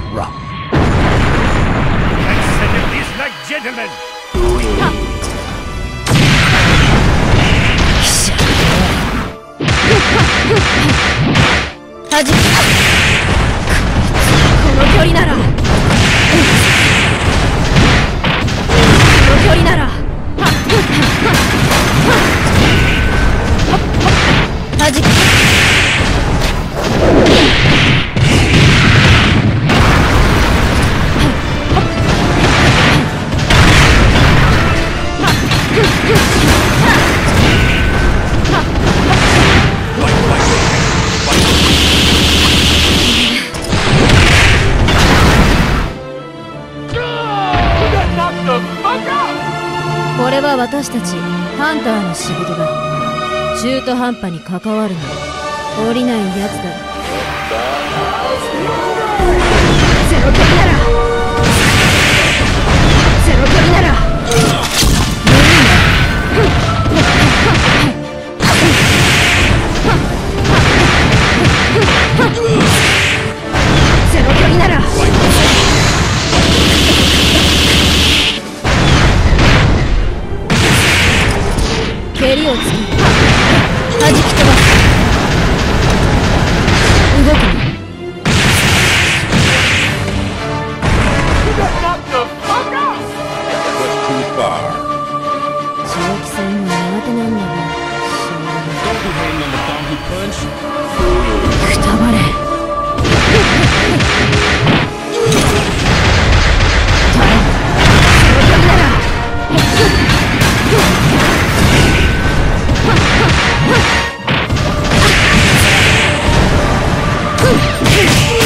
get rough. Let's settle this like gentlemen. はこれは私たちハンターの仕事だ。中途半端に関わるな降りないやつだ。ゼロ距離なら Peace.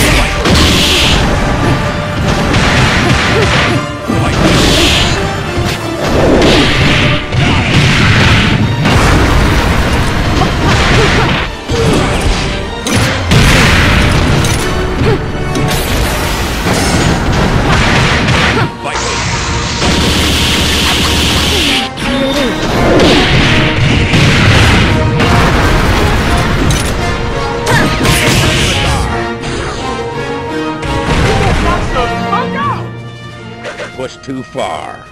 Push too far.